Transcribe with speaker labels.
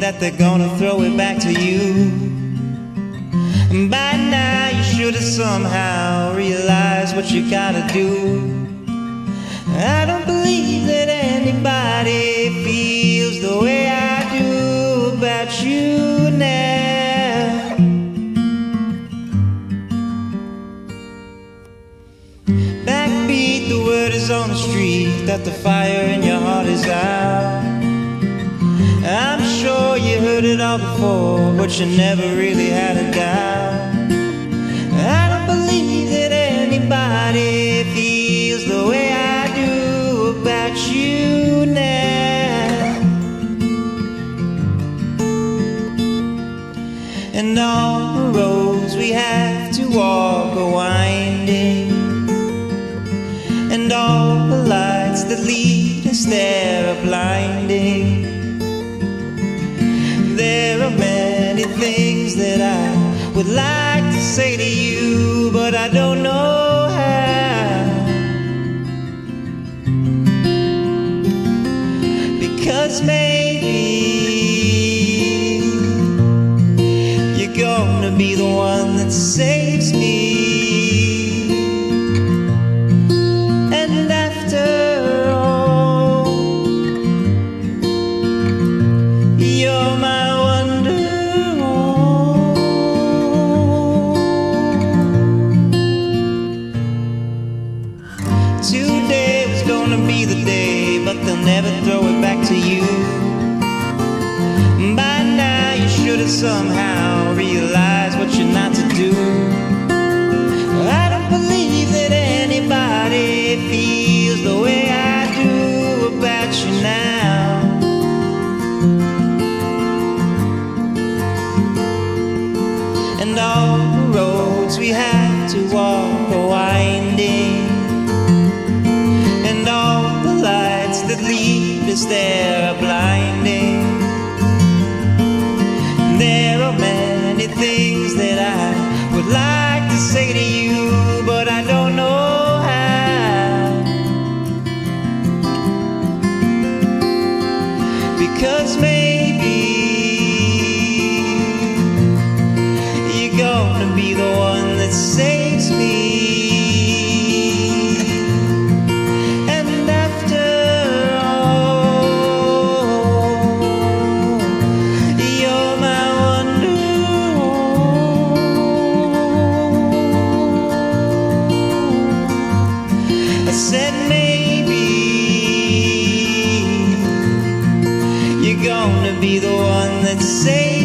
Speaker 1: that they're gonna throw it back to you. And by now you should have somehow realized what you gotta do. I don't believe that anybody feels the way I do about you now. Backbeat, the word is on the street that the fire in your heart is out. I'm heard it all before, but you never really had a doubt. I don't believe that anybody feels the way I do about you now. And all the roads we have to walk are winding, and all the lights that lead us there are blinding. Would like to say to you, but I don't know how. Because maybe you're gonna be the one that saves me. Somehow realized what you're not to do. I don't believe that anybody feels the way I do about you now. And all the roads we have to walk are winding, and all the lights that lead us there are blinding. Said maybe you're gonna be the one that saves.